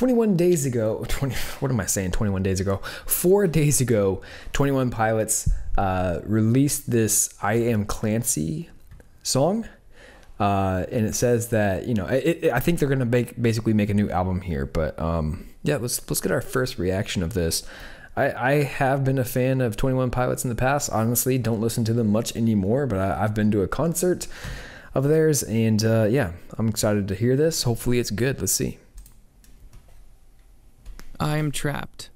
21 days ago, 20, what am I saying? 21 days ago, four days ago, 21 Pilots uh, released this "I Am Clancy" song, uh, and it says that you know, it, it, I think they're gonna make basically make a new album here. But um, yeah, let's let's get our first reaction of this. I, I have been a fan of 21 Pilots in the past. Honestly, don't listen to them much anymore, but I, I've been to a concert of theirs, and uh, yeah, I'm excited to hear this. Hopefully, it's good. Let's see. I am trapped,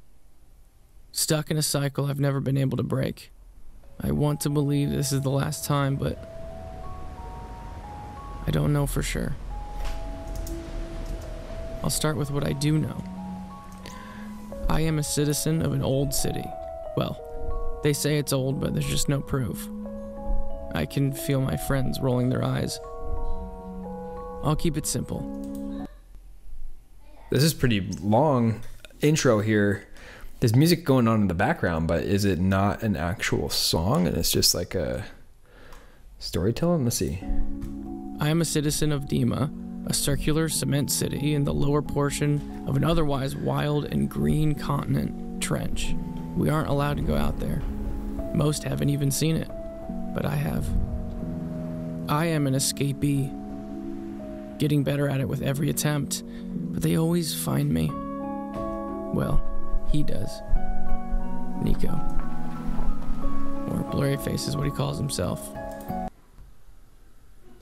stuck in a cycle I've never been able to break. I want to believe this is the last time, but I don't know for sure. I'll start with what I do know. I am a citizen of an old city. Well, they say it's old, but there's just no proof. I can feel my friends rolling their eyes. I'll keep it simple. This is pretty long intro here. There's music going on in the background, but is it not an actual song and it's just like a storytelling? Let's see. I am a citizen of Dema, a circular cement city in the lower portion of an otherwise wild and green continent trench. We aren't allowed to go out there. Most haven't even seen it, but I have. I am an escapee, getting better at it with every attempt, but they always find me. Well, he does. Nico. Or Blurryface is what he calls himself.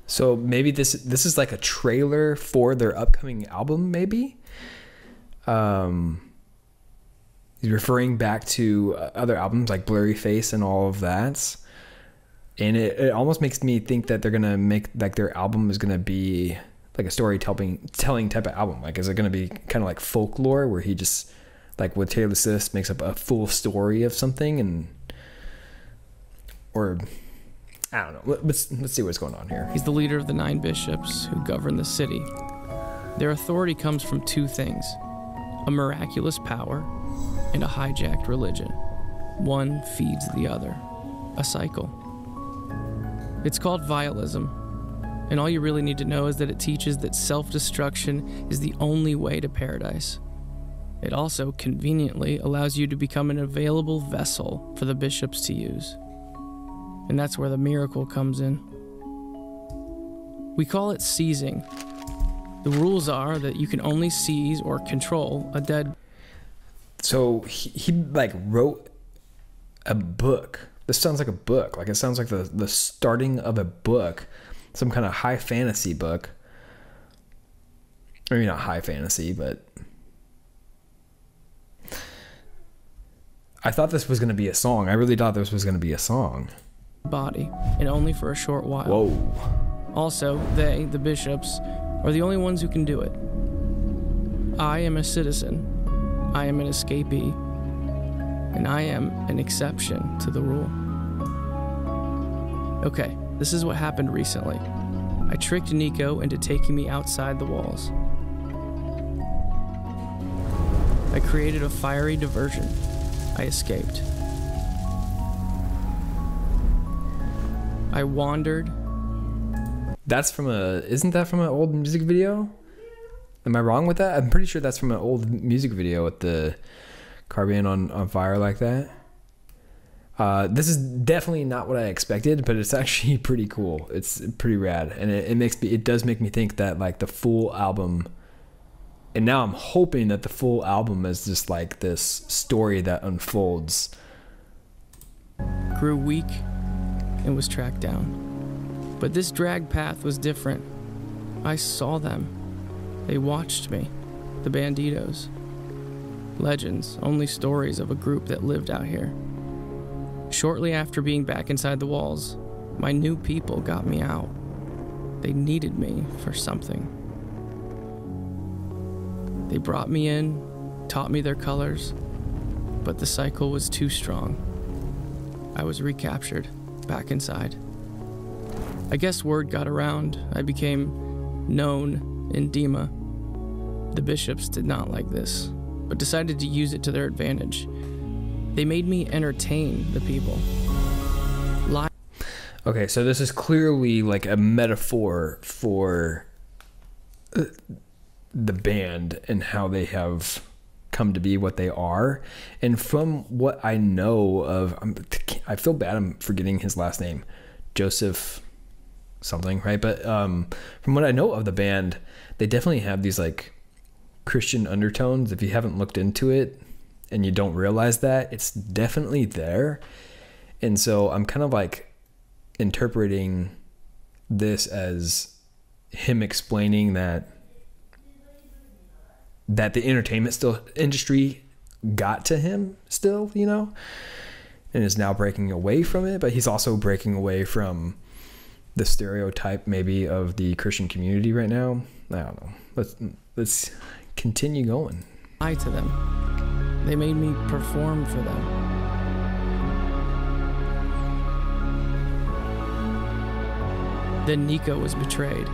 So maybe this this is like a trailer for their upcoming album, maybe. Um, he's referring back to uh, other albums like Blurryface and all of that, and it, it almost makes me think that they're gonna make like their album is gonna be like a storytelling telling type of album. Like, is it gonna be kind of like folklore where he just like with Taylor Swift makes up a full story of something and or I don't know. Let's let's see what's going on here. He's the leader of the nine bishops who govern the city. Their authority comes from two things a miraculous power and a hijacked religion. One feeds the other, a cycle. It's called vialism, and all you really need to know is that it teaches that self destruction is the only way to paradise. It also conveniently allows you to become an available vessel for the bishops to use. And that's where the miracle comes in. We call it seizing. The rules are that you can only seize or control a dead. So he, he like wrote a book. This sounds like a book. Like it sounds like the the starting of a book, some kind of high fantasy book. Maybe not high fantasy, but I thought this was going to be a song. I really thought this was going to be a song. Body, and only for a short while. Whoa. Also, they, the bishops, are the only ones who can do it. I am a citizen. I am an escapee. And I am an exception to the rule. Okay, this is what happened recently. I tricked Nico into taking me outside the walls. I created a fiery diversion. I escaped. I wandered. That's from a. Isn't that from an old music video? Am I wrong with that? I'm pretty sure that's from an old music video with the car being on, on fire like that. Uh, this is definitely not what I expected, but it's actually pretty cool. It's pretty rad, and it, it makes me. It does make me think that like the full album. And now I'm hoping that the full album is just like this story that unfolds. Grew weak and was tracked down. But this drag path was different. I saw them. They watched me. The banditos. Legends, only stories of a group that lived out here. Shortly after being back inside the walls, my new people got me out. They needed me for something. They brought me in, taught me their colors, but the cycle was too strong. I was recaptured, back inside. I guess word got around. I became known in Dema. The bishops did not like this, but decided to use it to their advantage. They made me entertain the people. Lie Okay, so this is clearly like a metaphor for uh, the band and how they have come to be what they are. And from what I know of, I'm, I feel bad I'm forgetting his last name, Joseph something, right? But um, from what I know of the band, they definitely have these like Christian undertones. If you haven't looked into it and you don't realize that, it's definitely there. And so I'm kind of like interpreting this as him explaining that that the entertainment still industry got to him still, you know, and is now breaking away from it, but he's also breaking away from the stereotype maybe of the Christian community right now. I don't know. Let's let's continue going. Lie to them. They made me perform for them. Then Nico was betrayed.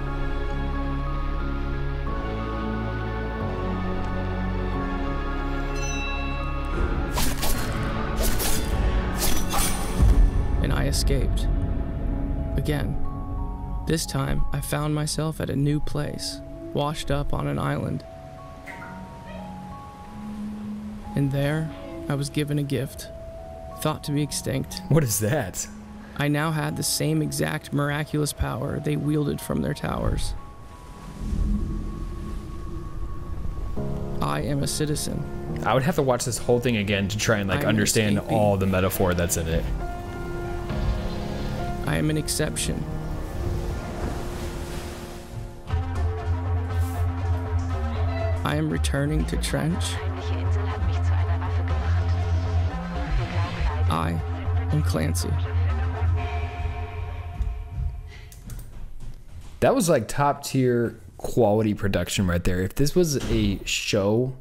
Escaped. Again. This time, I found myself at a new place, washed up on an island. And there, I was given a gift, thought to be extinct. What is that? I now had the same exact miraculous power they wielded from their towers. I am a citizen. I would have to watch this whole thing again to try and like I'm understand all the metaphor that's in it. I am an exception. I am returning to Trench. I am Clancy. That was like top tier quality production right there. If this was a show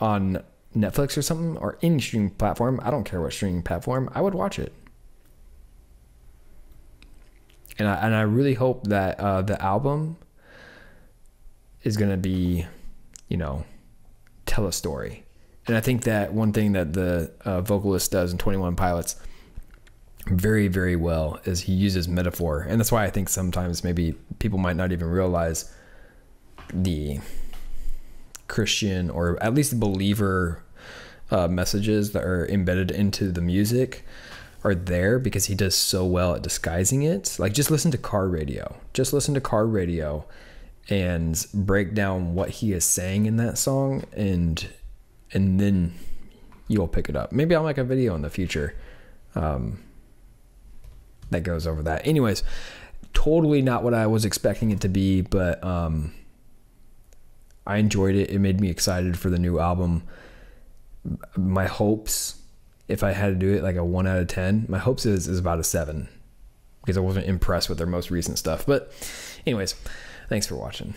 on Netflix or something or any streaming platform, I don't care what streaming platform, I would watch it. And I, and I really hope that uh, the album is going to be, you know, tell a story. And I think that one thing that the uh, vocalist does in 21 Pilots very very well is he uses metaphor and that's why i think sometimes maybe people might not even realize the christian or at least believer uh, messages that are embedded into the music are there because he does so well at disguising it like just listen to car radio just listen to car radio and break down what he is saying in that song and and then you'll pick it up maybe i'll make a video in the future um, that goes over that. Anyways, totally not what I was expecting it to be, but um, I enjoyed it. It made me excited for the new album. My hopes, if I had to do it like a one out of ten, my hopes is is about a seven because I wasn't impressed with their most recent stuff. But, anyways, thanks for watching.